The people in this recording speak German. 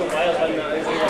vorbei, das